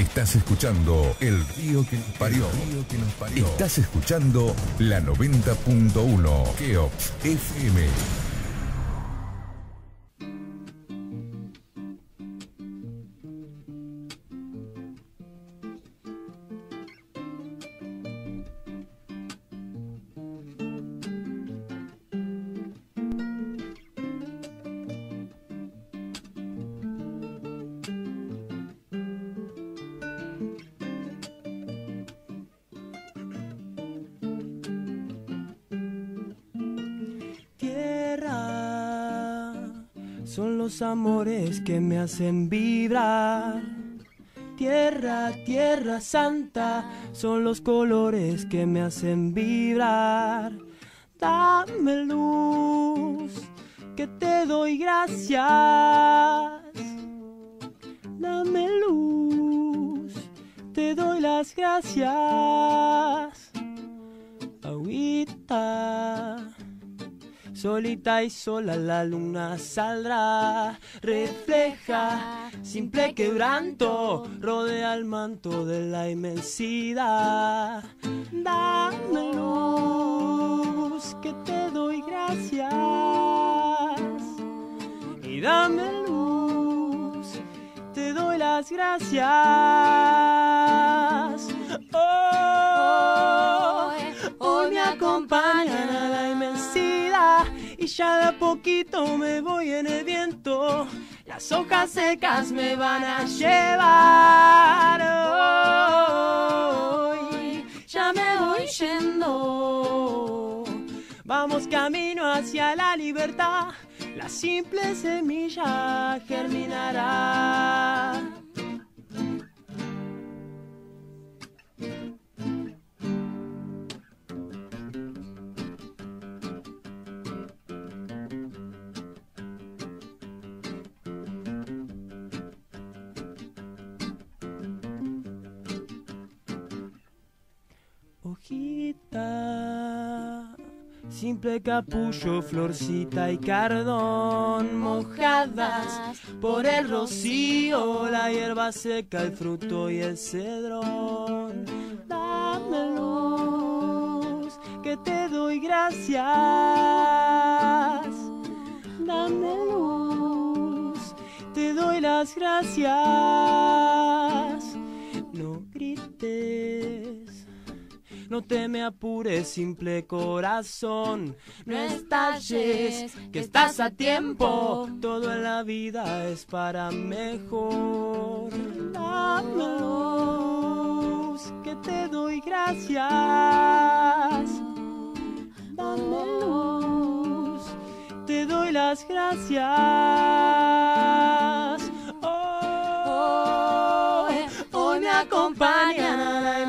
Estás escuchando El Río que nos parió. Que nos parió. Estás escuchando la 90.1 Keops FM. Son los amores que me hacen vibrar. Tierra, tierra santa, son los colores que me hacen vibrar. Dame luz, que te doy gracias. Dame luz, te doy las gracias. Agüita. Solita y sola la luna saldrá, refleja simple quebranto, rodea el manto de la inmensidad. Dame luz, que te doy gracias. Y dame luz, te doy las gracias. Ya de a poquito me voy en el viento. Las hojas secas me van a llevar. Ya me voy yendo. Vamos camino hacia la libertad. La simple semilla germinará. Simple capullo, florcita y cardón mojadas por el rocío, la hierba seca, el fruto y el cedrón. Dame luz, que te doy gracias. Dame luz, te doy las gracias. No grites. No te me apures, simple corazón. No estalles, que estás a tiempo. Todo en la vida es para mejor. Dame luz, que te doy gracias. Dame luz, te doy las gracias. Oh, hoy me acompañan a la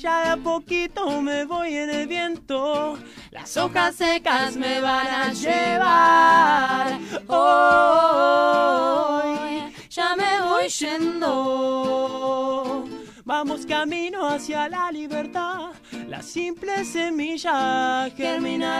ya de a poquito me voy en el viento. Las hojas secas me van a llevar. Hoy ya me voy yendo. Vamos camino hacia la libertad. La simple semilla germinará.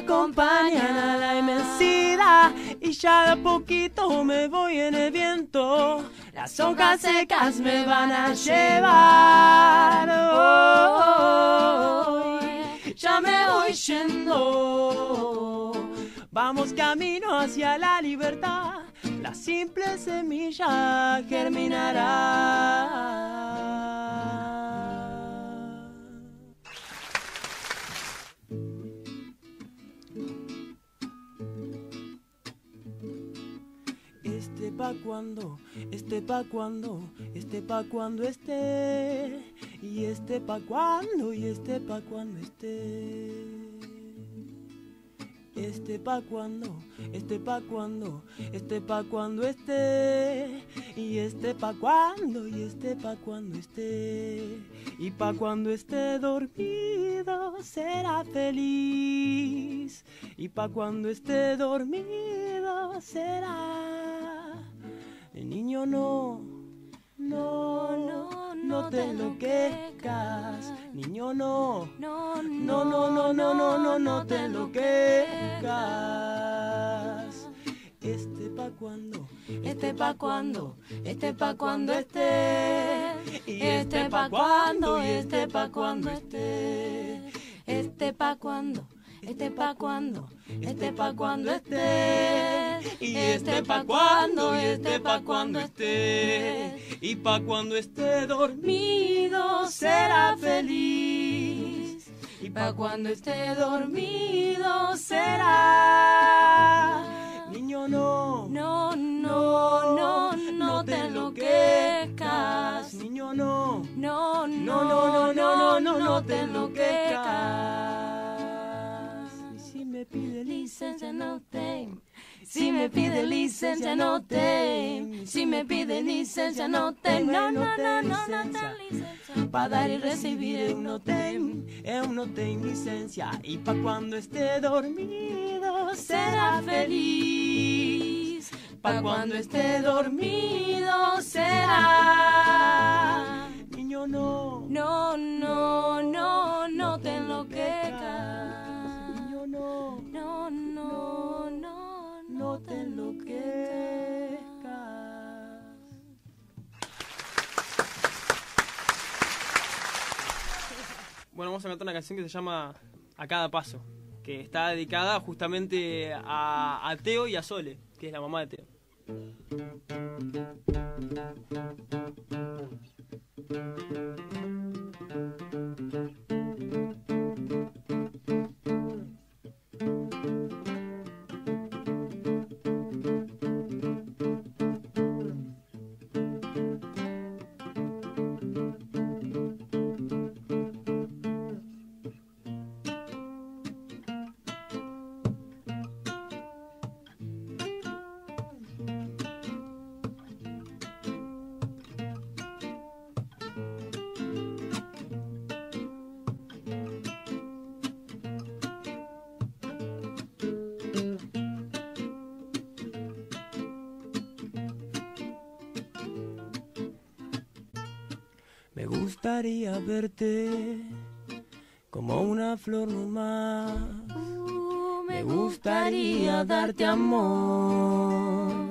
Acompañan a la inmensidad y ya de a poquito me voy en el viento. Las hojas secas me van a llevar. Hoy, ya me voy yendo. Vamos camino hacia la libertad. La simple semilla germinará. Pa' cuando, este pa' cuando, este pa' cuando esté, y este pa' cuando, y este pa' cuando esté. Este pa' cuando, este pa' cuando, este pa' cuando esté. Y este pa' cuando, y este pa' cuando esté. Y pa' cuando esté dormido será feliz. Y pa' cuando esté dormido será. Niño no, no, no, no te enloquezcas. Niño no, no, no, no, no, no, no, no, no te enloquezcas. Este pa' cuando, este pa' cuando, este pa' cuando esté. Y este pa' cuando, y este pa' cuando esté. Este pa' cuando, este pa' cuando, este pa' cuando esté. Y este, este pa' cuando, y este, este pa' cuando esté. Y pa' cuando esté dormido será feliz. Y pa' cuando esté dormido será. Niño, no. No, no, no, no te lo enloquezcas. Niño, no. No, no, no, no, no, no, no te enloquezcas. Y si me pide licencia, no tengo. Si me pide licencia, no te. Si me pide licencia, no te. No, no, no, no, no te licencia. Pa' dar y recibir es un no es un no tem licencia. Y pa' cuando esté dormido será feliz. Pa' cuando esté dormido será. Niño, no. No, no, vamos a cantar una canción que se llama A cada paso, que está dedicada justamente a, a Teo y a Sole, que es la mamá de Teo. Me gustaría verte como una flor nomás. Me gustaría darte amor.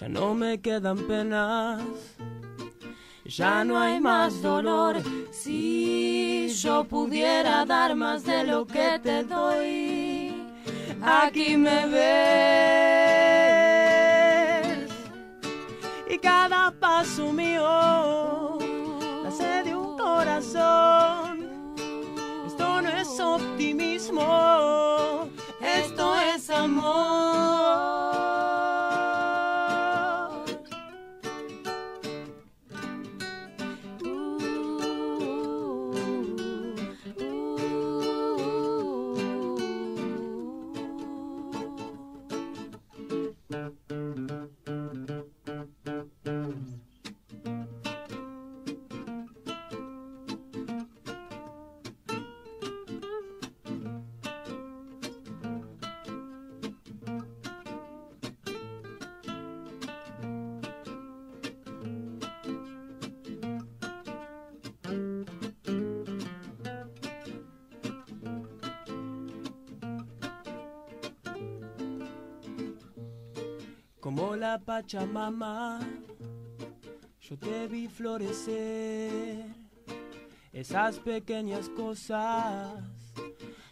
Ya no me quedan penas, ya no hay más dolor. Si yo pudiera dar más de lo que te doy, aquí me ves cada paso mío nace de un corazón. Esto no es optimismo, esto es amor. Como la Pachamama, yo te vi florecer. Esas pequeñas cosas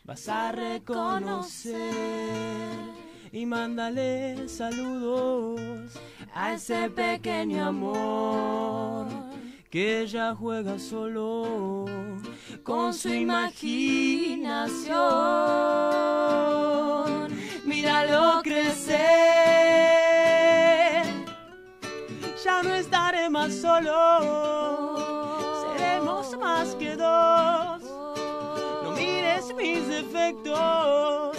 vas a reconocer. Y mándale saludos a ese pequeño amor que ella juega solo con su imaginación. Míralo crecer más solo. Seremos más que dos. No mires mis defectos,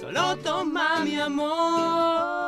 solo toma mi amor.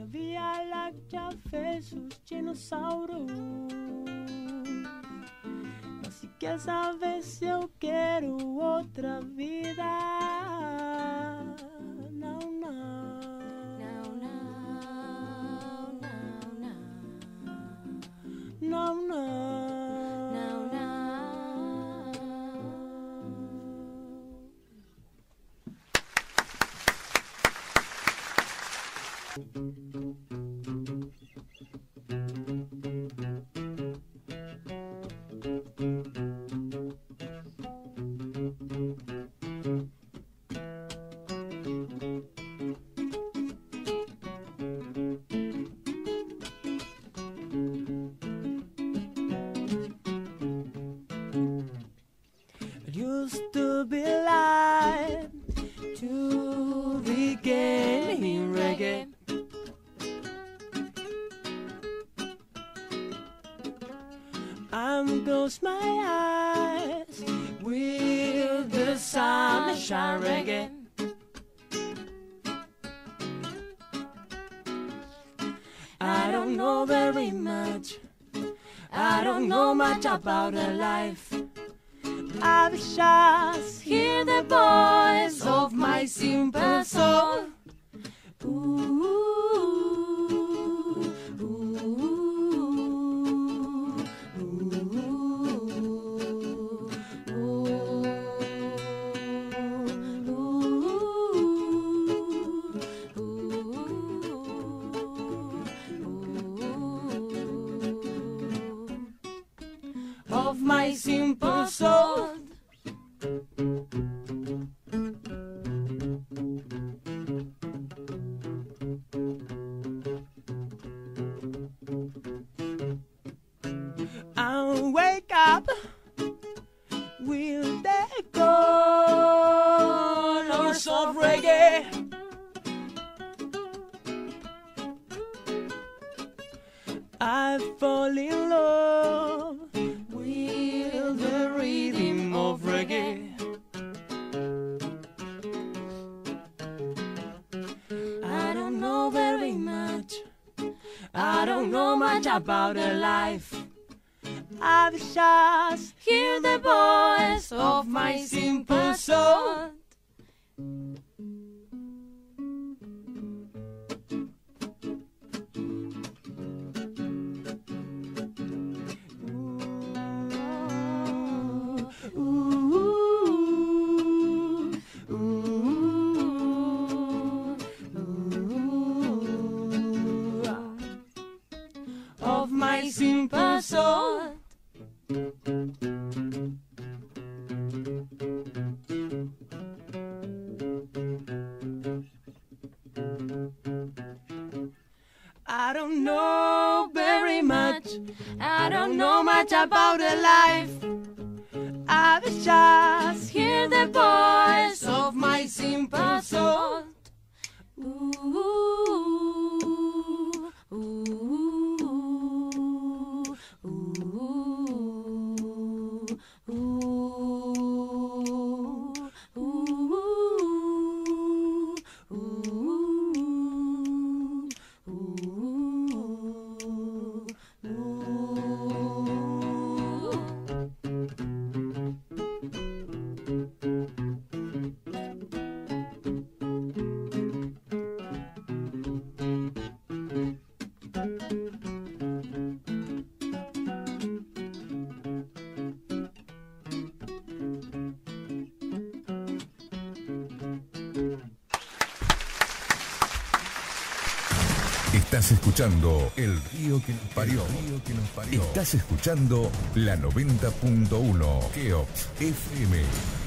A Via Láctea fez sus dinossauros. Mas se quer saber se eu quero outra vida used to be lied to begin here. Close my eyes with the sunshine reggae. I don't know very much. I don't know much about her life. I just hear the voice of my simple soul. Ooh, I don't know much about her life. I've just hear the voice of my simple soul. I don't know very much. I don't know much about her life. I just hear the voice of my simple soul. Ooh, Estás escuchando El Río que nos parió. Estás escuchando la 90.1 Keops FM.